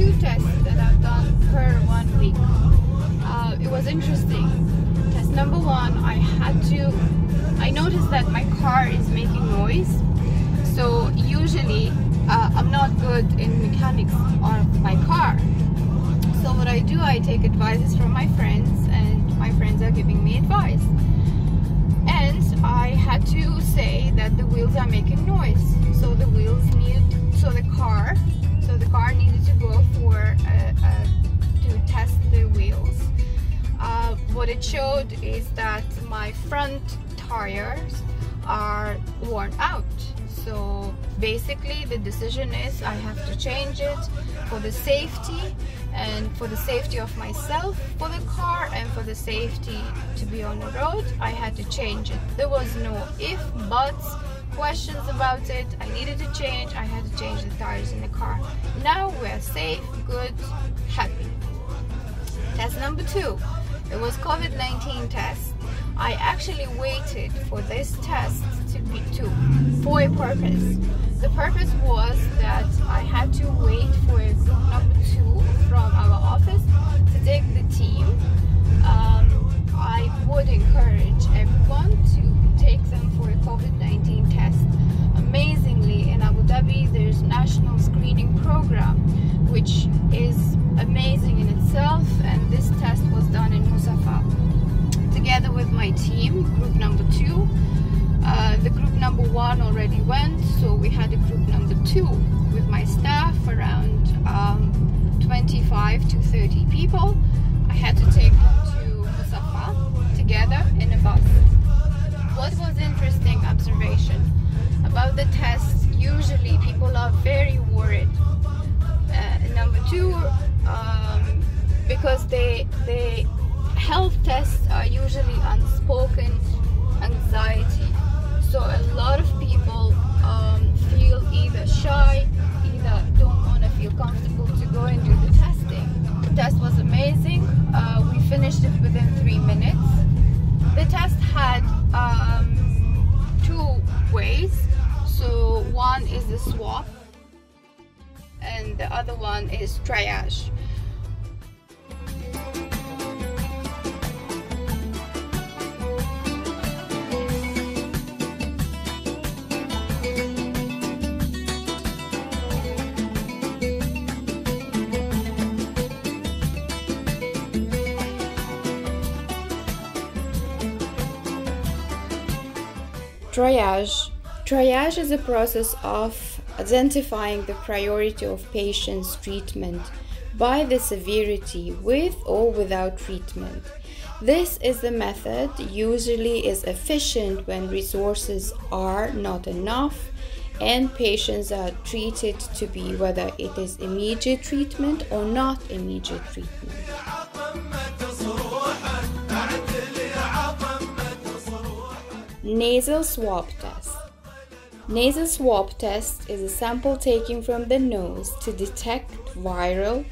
two tests that I've done per one week. Uh, it was interesting. Test number one, I had to, I noticed that my car is making noise. So usually uh, I'm not good in mechanics on my car. So what I do, I take advices from my friends and my friends are giving me advice. And I had to say that the wheels are making noise. So the wheels need, so the car so the car needed to go for a, a, to test the wheels. Uh, what it showed is that my front tires are worn out. So basically the decision is I have to change it for the safety and for the safety of myself for the car and for the safety to be on the road. I had to change it. There was no if buts questions about it. I needed to change. I had to change the tires in the car. Now we're safe good happy. Test number two. It was COVID-19 test. I actually waited for this test to be to for a purpose. The purpose was that I had to wait for a group number two from our office to take the team. Um, I would encourage everyone to and this test was done in Musafah together with my team, group number two. Uh, the group number one already went, so we had a group number two with my staff, around um, 25 to 30 people. I had to take them to Musafah together in a bus. What was interesting observation about the test usually people are very worried. Uh, number two, um, because they they health tests are usually unspoken anxiety. So a lot of people um, feel either shy, either don't want to feel comfortable to go and do the testing. The test was amazing. Uh, we finished it within three minutes. The test had um, two ways. So one is the swab and the other one is triage. Triage. Triage is a process of identifying the priority of patient's treatment by the severity with or without treatment. This is the method usually is efficient when resources are not enough and patients are treated to be whether it is immediate treatment or not immediate treatment. Nasal swab test. Nasal swab test is a sample taken from the nose to detect viral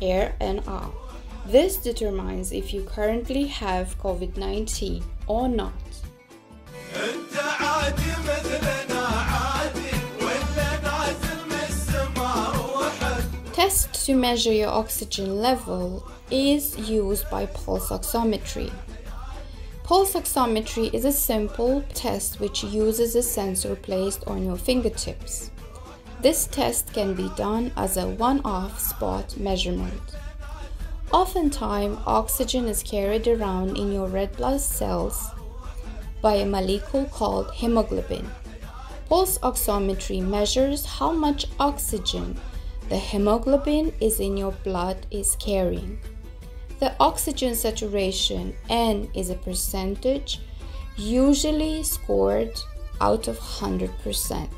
air and R. This determines if you currently have COVID 19 or not. Test to measure your oxygen level is used by pulse oximetry. Pulse oximetry is a simple test which uses a sensor placed on your fingertips. This test can be done as a one-off spot measurement. Oftentimes, oxygen is carried around in your red blood cells by a molecule called hemoglobin. Pulse oximetry measures how much oxygen the hemoglobin is in your blood is carrying. The oxygen saturation N is a percentage usually scored out of 100%.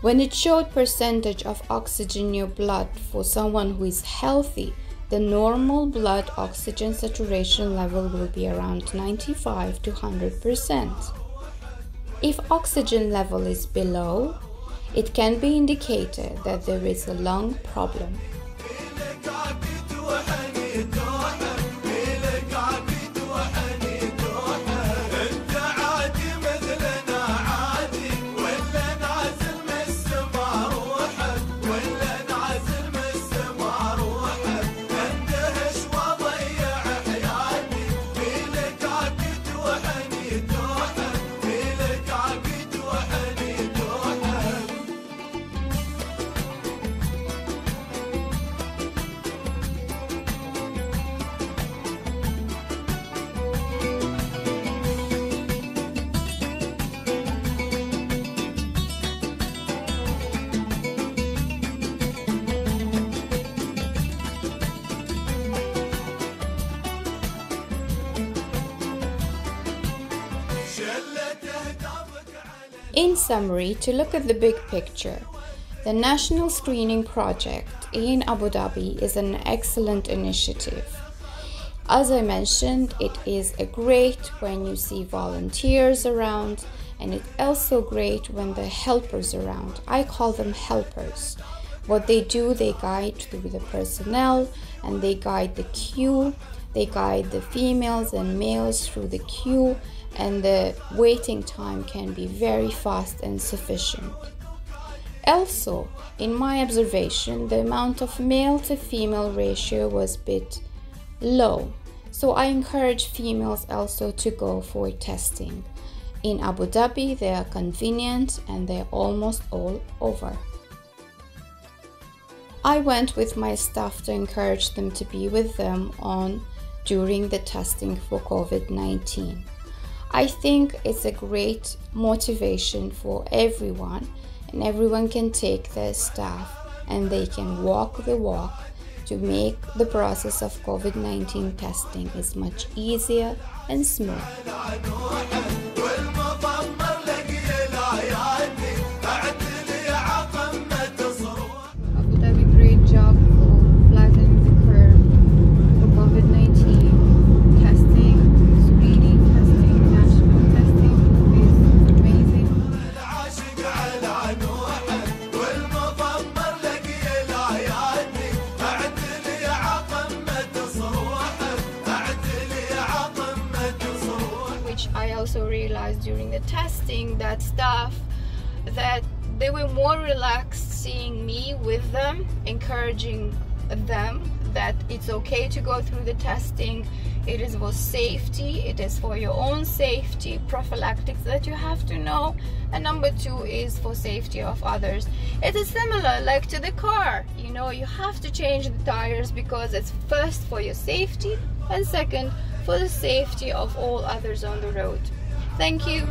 When it showed percentage of oxygen in your blood for someone who is healthy, the normal blood oxygen saturation level will be around 95 to 100%. If oxygen level is below, it can be indicated that there is a lung problem. In summary, to look at the big picture, the National Screening Project in Abu Dhabi is an excellent initiative. As I mentioned, it is a great when you see volunteers around, and it's also great when the helpers around. I call them helpers. What they do, they guide through the personnel and they guide the queue. They guide the females and males through the queue, and the waiting time can be very fast and sufficient. Also, in my observation, the amount of male to female ratio was a bit low. So I encourage females also to go for testing. In Abu Dhabi, they are convenient and they're almost all over. I went with my staff to encourage them to be with them on during the testing for COVID-19. I think it's a great motivation for everyone and everyone can take their staff and they can walk the walk to make the process of COVID-19 testing is much easier and smooth. The testing that stuff that they were more relaxed seeing me with them encouraging them that it's okay to go through the testing. It is for safety. It is for your own safety prophylactics that you have to know. And number two is for safety of others. It is similar like to the car. You know you have to change the tires because it's first for your safety and second for the safety of all others on the road Thank you.